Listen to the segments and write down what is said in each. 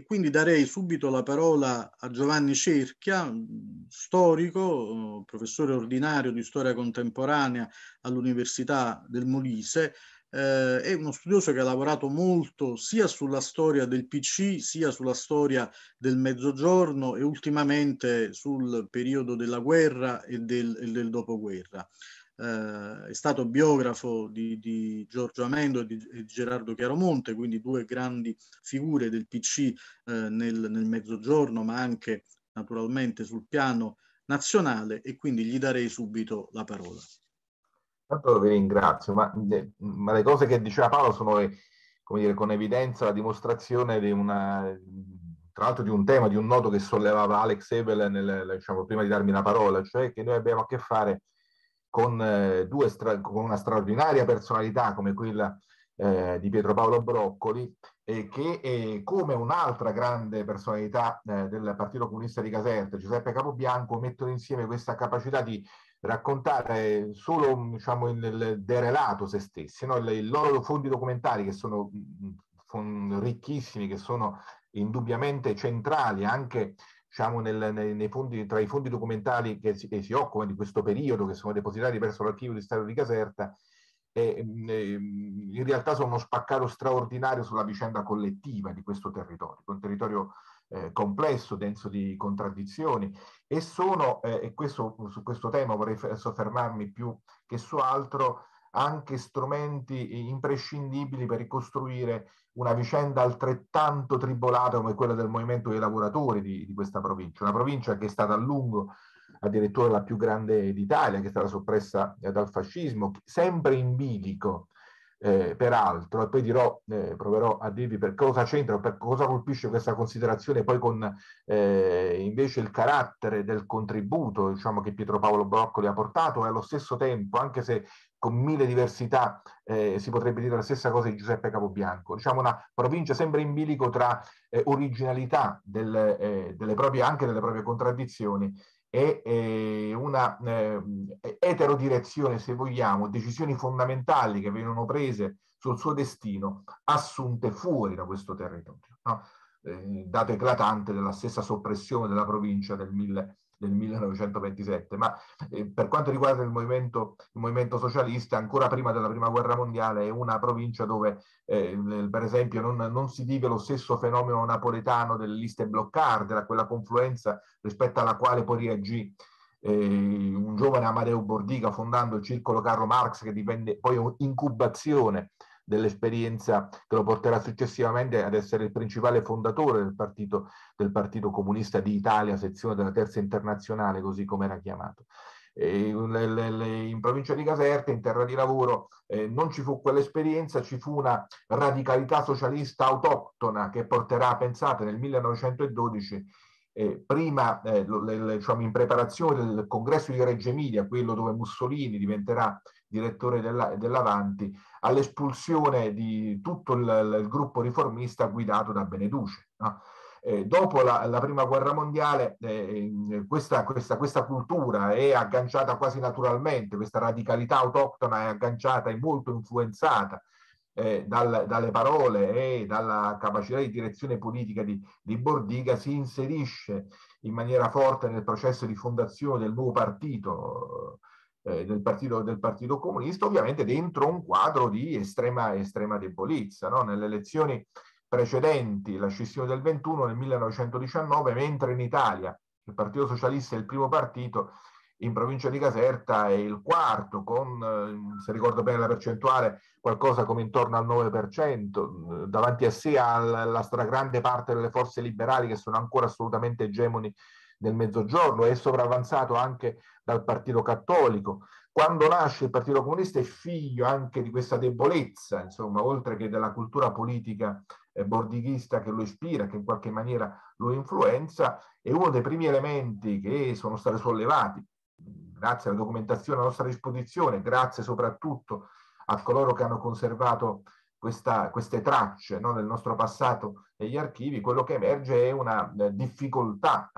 e quindi darei subito la parola a Giovanni Cerchia, storico, professore ordinario di storia contemporanea all'Università del Molise, eh, è uno studioso che ha lavorato molto sia sulla storia del PC, sia sulla storia del Mezzogiorno e ultimamente sul periodo della guerra e del, e del dopoguerra. Eh, è stato biografo di, di Giorgio Amendo e di, di, Gerardo Chiaromonte, quindi due grandi figure del PC eh, nel, nel Mezzogiorno, ma anche naturalmente sul piano nazionale e quindi gli darei subito la parola. Tanto vi ringrazio, ma, ma, le cose che diceva Paolo sono, come dire, con evidenza la dimostrazione di una, tra l'altro di un tema, di un nodo che sollevava Alex Ebel nel, diciamo, prima di darmi la parola, cioè che noi abbiamo a che fare con, eh, con una straordinaria personalità come quella eh, di Pietro Paolo Broccoli, eh, che come un'altra grande personalità eh, del Partito Comunista di Caserta, Giuseppe Capobianco, mettono insieme questa capacità di raccontare solo diciamo, il derelato se stessi, no? I loro fondi documentari che sono mm, ricchissimi, che sono indubbiamente centrali anche diciamo, nel, nei, fondi, tra i fondi documentali che si, che si, occupano di questo periodo, che sono depositati presso l'archivio di Stato di Caserta, e, mm, mm, in realtà sono uno spaccato straordinario sulla vicenda collettiva di questo territorio, un territorio eh, complesso, denso di contraddizioni e sono, eh, e questo, su questo tema vorrei soffermarmi più che su altro, anche strumenti imprescindibili per ricostruire una vicenda altrettanto tribolata come quella del movimento dei lavoratori di, di questa provincia, una provincia che è stata a lungo addirittura la più grande d'Italia, che è stata soppressa dal fascismo, sempre in bilico eh, peraltro, e poi dirò, eh, proverò a dirvi per cosa c'entra, per cosa colpisce questa considerazione, poi con eh, invece il carattere del contributo diciamo, che Pietro Paolo Broccoli ha portato e allo stesso tempo, anche se con mille diversità, eh, si potrebbe dire la stessa cosa di Giuseppe Capobianco, diciamo una provincia sempre in bilico tra eh, originalità del, eh, delle proprie, anche delle proprie contraddizioni e eh, una eh, eterodirezione, se vogliamo, decisioni fondamentali che vengono prese sul suo destino, assunte fuori da questo territorio, no? eh, dato eclatante della stessa soppressione della provincia del, mille, del 1927. Ma eh, per quanto riguarda il movimento, il movimento, socialista, ancora prima della prima guerra mondiale è una provincia dove, eh, per esempio, non, non, si vive lo stesso fenomeno napoletano delle liste bloccate, da quella confluenza rispetto alla quale poi reagì eh, un giovane Amadeo Bordiga fondando il circolo Carlo Marx che divenne poi un'incubazione dell'esperienza che lo porterà successivamente ad essere il principale fondatore del Partito, del partito Comunista d'Italia, sezione della Terza Internazionale, così come era chiamato. in provincia di Caserta, in terra di lavoro, eh, non ci fu quell'esperienza, ci fu una radicalità socialista autoctona che porterà, pensate, nel 1912 eh, prima, eh, diciamo, in preparazione del congresso di Reggio Emilia, quello dove Mussolini diventerà direttore della, dell'Avanti, all'espulsione di tutto il, il, gruppo riformista guidato da Beneduce. No? Eh, dopo la, la, prima guerra mondiale eh, questa, questa, questa, cultura è agganciata quasi naturalmente, questa radicalità autoctona è agganciata e molto influenzata eh, dal, dalle parole e dalla capacità di direzione politica di, di Bordiga, si inserisce in maniera forte nel processo di fondazione del nuovo partito eh, del, partito, del, partito, Comunista, ovviamente dentro un quadro di estrema, estrema debolezza. No? Nelle elezioni precedenti, la scissione del 21 nel 1919, mentre in Italia il Partito Socialista è il primo partito, in provincia di Caserta è il quarto, con, eh, se ricordo bene la percentuale, qualcosa come intorno al 9%, davanti a sé alla stragrande parte delle forze liberali che sono ancora assolutamente egemoni del Mezzogiorno, è sopravvanzato anche dal Partito Cattolico. Quando nasce il Partito Comunista è figlio anche di questa debolezza, insomma, oltre che della cultura politica eh, bordighista che lo ispira, che in qualche maniera lo influenza, è uno dei primi elementi che sono stati sollevati grazie alla documentazione a nostra disposizione, grazie soprattutto a coloro che hanno conservato questa, queste tracce no, del nostro passato negli archivi, quello che emerge è una eh, difficoltà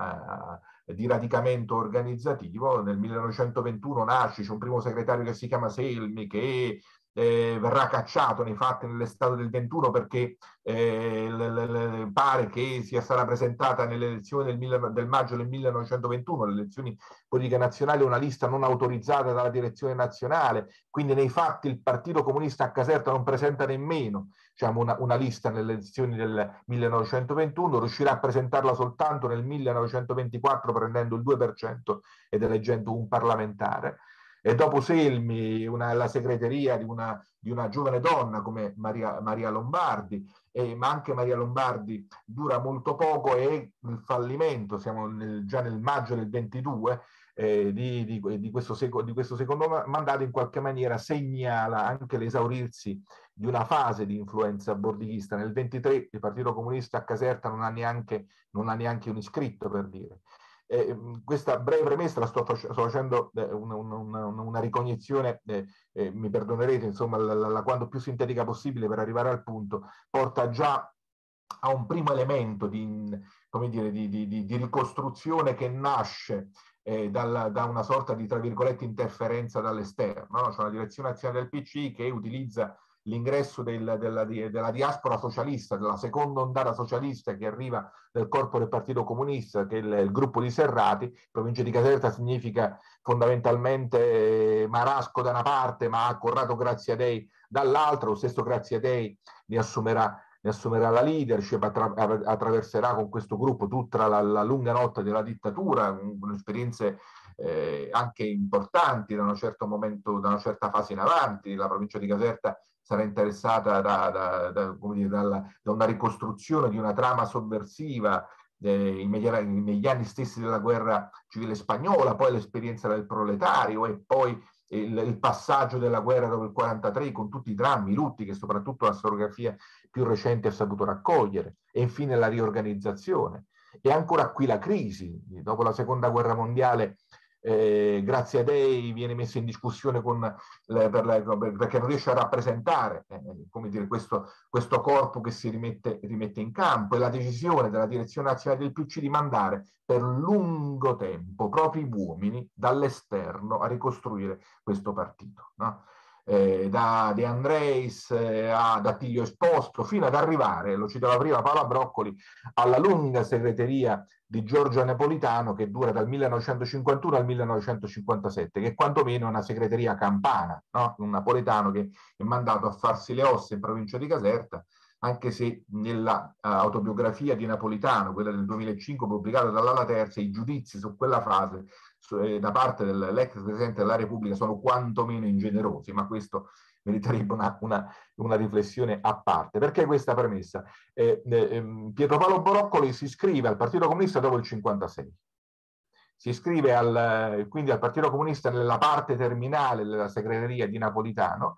eh, di radicamento organizzativo. Nel 1921 nasce, c'è un primo segretario che si chiama Selmi, che eh, verrà cacciato nei fatti nell'estate del 21 perché eh, le, le, pare che sia sarà presentata nelle elezioni del, mille, del, maggio del 1921, le elezioni politiche nazionali, una lista non autorizzata dalla direzione nazionale, quindi nei fatti il Partito Comunista a Caserta non presenta nemmeno diciamo, una, una lista nelle elezioni del 1921, riuscirà a presentarla soltanto nel 1924 prendendo il 2% ed eleggendo un parlamentare e dopo Selmi una, la segreteria di una, di una, giovane donna come Maria, Maria Lombardi, eh, ma anche Maria Lombardi dura molto poco e il fallimento, siamo nel, già nel maggio del 22, eh, di, di, di, questo seco, di, questo secondo mandato in qualche maniera segnala anche l'esaurirsi di una fase di influenza bordighista. Nel 23 il Partito Comunista a Caserta non ha neanche, non ha neanche un iscritto per dire. Eh, questa breve premessa la sto, sto facendo eh, una, una, una, ricognizione, eh, mi perdonerete, insomma, la, la, la, quanto più sintetica possibile per arrivare al punto, porta già a un primo elemento di, dire, di, di, di ricostruzione che nasce eh, dal, da una sorta di, tra virgolette, interferenza dall'esterno. No? C'è una direzione nazionale del PC che utilizza l'ingresso del, della, della, diaspora socialista, della seconda ondata socialista che arriva nel corpo del Partito Comunista, che è il, il gruppo di Serrati, provincia di Caserta significa fondamentalmente eh, Marasco da una parte, ma Corrado Grazie a Dei dall'altra, lo stesso Grazie a Dei ne assumerà, ne assumerà la leadership, attra, attraverserà con questo gruppo tutta la, la lunga notte della dittatura, con esperienze eh, anche importanti da un certo momento, da una certa fase in avanti. La provincia di Caserta sarà interessata da, da, da, dire, dalla, da, una ricostruzione di una trama sovversiva eh, negli anni stessi della guerra civile spagnola, poi l'esperienza del proletario e poi il, il, passaggio della guerra dopo il 43 con tutti i drammi, i lutti che soprattutto la storiografia più recente ha saputo raccogliere e infine la riorganizzazione. E ancora qui la crisi, dopo la seconda guerra mondiale eh, grazie a Dei viene messo in discussione con le, per la, perché non riesce a rappresentare eh, come dire, questo, questo, corpo che si rimette, rimette, in campo e la decisione della direzione nazionale del PC di mandare per lungo tempo propri uomini dall'esterno a ricostruire questo partito. No? Eh, da De Andreis eh, ad Attilio Esposto, fino ad arrivare, lo citava prima Paola Broccoli, alla lunga segreteria di Giorgio Napolitano che dura dal 1951 al 1957, che è quantomeno una segreteria campana, no? un napoletano che è mandato a farsi le ossa in provincia di Caserta, anche se nella uh, autobiografia di Napolitano, quella del 2005 pubblicata dall'Ala Terza, i giudizi su quella fase su, eh, da parte dell'ex Presidente della Repubblica sono quantomeno ingenerosi, ma questo meriterebbe una, una, una, riflessione a parte. Perché questa premessa? Eh, eh, Pietro Paolo Boroccoli si iscrive al Partito Comunista dopo il 56. Si iscrive al, quindi al Partito Comunista nella parte terminale della segreteria di Napolitano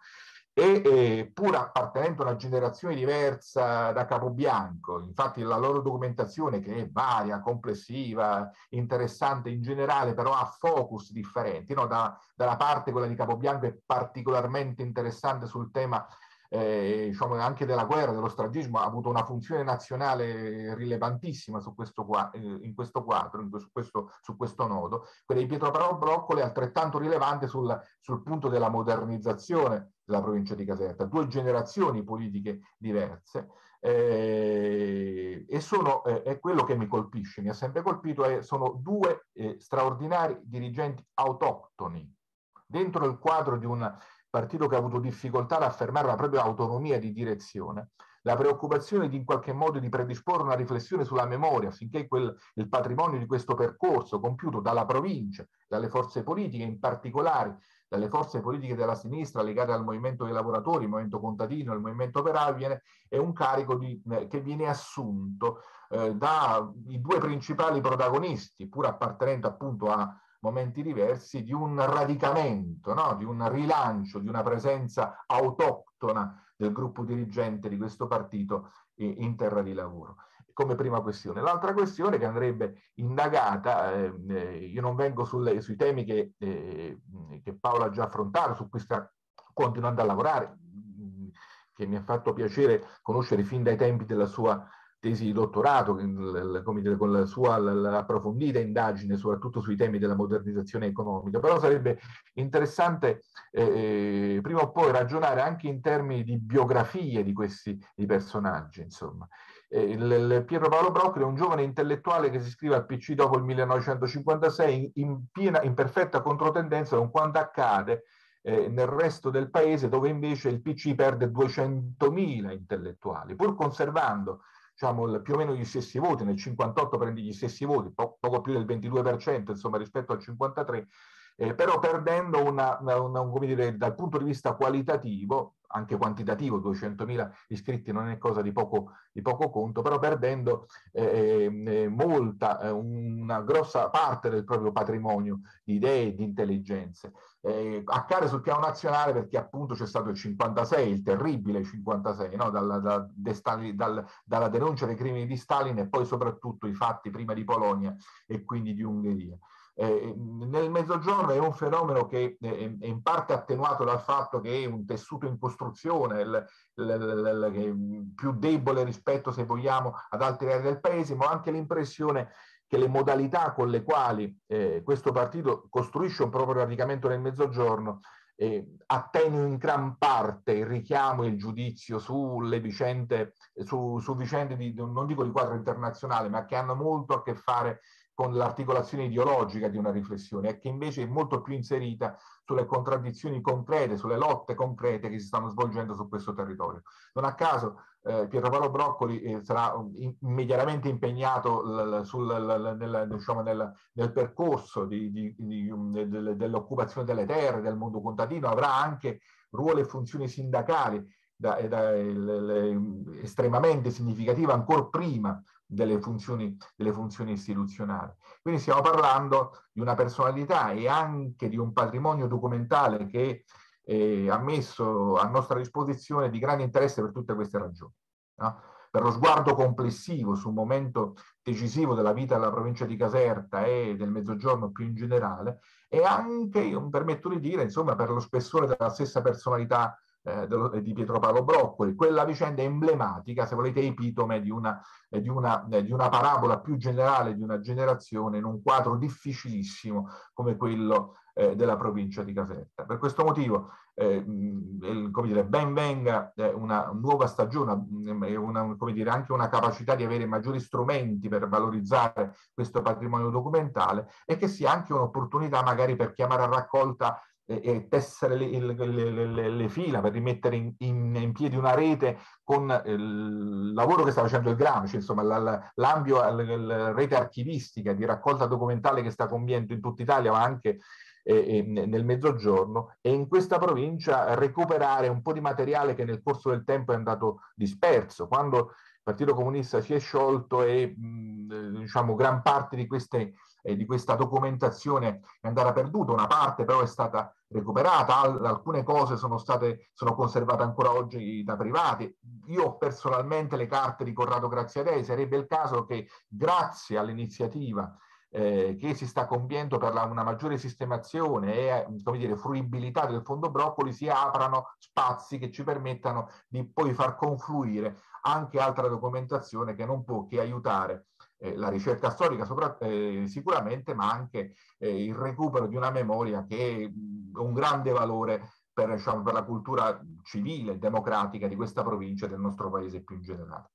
e eh, pur appartenendo a una generazione diversa da Capobianco, infatti la loro documentazione che è varia, complessiva, interessante in generale, però ha focus differenti, no? da, dalla parte quella di Capobianco è particolarmente interessante sul tema eh, diciamo anche della guerra, dello stragismo, ha avuto una funzione nazionale rilevantissima su questo, eh, in questo quadro, su, questo, su questo nodo. Quella di Pietro Broccoli è altrettanto rilevante sul, sul punto della modernizzazione della provincia di Caserta, due generazioni politiche diverse. Eh, e sono, eh, è quello che mi colpisce, mi ha sempre colpito, è, sono due eh, straordinari dirigenti autoctoni dentro il quadro di un partito che ha avuto difficoltà ad affermare la propria autonomia di direzione, la preoccupazione di in qualche modo di predisporre una riflessione sulla memoria affinché quel, il patrimonio di questo percorso compiuto dalla provincia, dalle forze politiche, in particolare dalle forze politiche della sinistra legate al movimento dei lavoratori, il movimento contadino, il movimento operaio, viene, è un carico di, eh, che viene assunto eh, dai due principali protagonisti, pur appartenendo appunto a momenti diversi, di un radicamento, no? di un rilancio, di una presenza autoctona del gruppo dirigente di questo partito in terra di lavoro come prima questione. L'altra questione che andrebbe indagata, eh, io non vengo sulle, sui temi che, eh, che Paolo ha già affrontato, su cui sta continuando a lavorare, che mi ha fatto piacere conoscere fin dai tempi della sua tesi di dottorato, come dire, con la sua approfondita indagine soprattutto sui temi della modernizzazione economica, però sarebbe interessante eh, prima o poi ragionare anche in termini di biografie di questi di personaggi, insomma. Eh, il, il Pietro Paolo Broccoli è un giovane intellettuale che si iscrive al PC dopo il 1956 in, in, piena, in perfetta controtendenza con quanto accade eh, nel resto del paese dove invece il PC perde 200.000 intellettuali, pur conservando diciamo, più o meno gli stessi voti, nel 58 prende gli stessi voti, po- poco più del 22% insomma, rispetto al 53%, eh, però perdendo una, una, una, dire, dal punto di vista qualitativo anche quantitativo, 200.000 iscritti non è cosa di poco, di poco conto, però perdendo eh, eh, molta, eh, una grossa parte del proprio patrimonio di idee e di intelligenze. Eh, accade sul piano nazionale perché appunto c'è stato il 56, il terribile 56, no? dalla, da, dal, dalla denuncia dei crimini di Stalin e poi soprattutto i fatti prima di Polonia e quindi di Ungheria. Eh, nel mezzogiorno è un fenomeno che è in parte attenuato dal fatto che è un tessuto in costruzione, il, il, il, più debole rispetto, se vogliamo, ad altre aree del paese, ma ho anche l'impressione che le modalità con le quali eh, questo partito costruisce un proprio radicamento nel mezzogiorno eh, attenuano in gran parte il richiamo e il giudizio sulle vicende, su, su vicende di, non dico di quadro internazionale, ma che hanno molto a che fare con l'articolazione ideologica di una riflessione e che invece è molto più inserita sulle contraddizioni concrete, sulle lotte concrete che si stanno svolgendo su questo territorio. Non a caso eh, Pietro Paolo Broccoli eh, sarà in, immediatamente impegnato l, sul, l, nel, diciamo, nel, nel, percorso di, di, di, de, dell'occupazione delle terre, del mondo contadino, avrà anche ruoli e funzioni sindacali da, da, le, le, estremamente significative ancora prima delle funzioni, delle funzioni istituzionali. Quindi stiamo parlando di una personalità e anche di un patrimonio documentale che eh, ha messo a nostra disposizione di grande interesse per tutte queste ragioni. No? Per lo sguardo complessivo su un momento decisivo della vita della provincia di Caserta e del Mezzogiorno più in generale, e anche, io mi permetto di dire, insomma, per lo spessore della stessa personalità eh, dello, di Pietro Paolo Broccoli. Quella vicenda è emblematica, se volete, epitome di una, eh, di, una, eh, di una parabola più generale di una generazione in un quadro difficilissimo come quello eh, della provincia di Caserta. Per questo motivo, eh, come dire, ben venga eh, una nuova stagione una, come dire, anche una capacità di avere maggiori strumenti per valorizzare questo patrimonio documentale e che sia anche un'opportunità magari per chiamare a raccolta e, tessere le, le, le, le, fila per rimettere in, in, in, piedi una rete con il lavoro che sta facendo il Gramsci, insomma l'ambio, la rete archivistica di raccolta documentale che sta compiendo in tutta Italia, ma anche eh, nel mezzogiorno, e in questa provincia recuperare un po' di materiale che nel corso del tempo è andato disperso. Quando il Partito Comunista si è sciolto e mh, diciamo gran parte di queste eh, di questa documentazione è andata perduta, una parte però è stata recuperata, alcune cose sono state sono conservate ancora oggi da privati. Io personalmente le carte di Corrado Graziadei sarebbe il caso che grazie all'iniziativa eh, che si sta compiendo per la, una maggiore sistemazione e come dire, fruibilità del fondo broccoli si aprano spazi che ci permettano di poi far confluire anche altra documentazione che non può che aiutare eh, la ricerca storica sopra, eh, sicuramente, ma anche eh, il recupero di una memoria che è un grande valore per, diciamo, per la cultura civile, democratica di questa provincia e del nostro paese più in generale.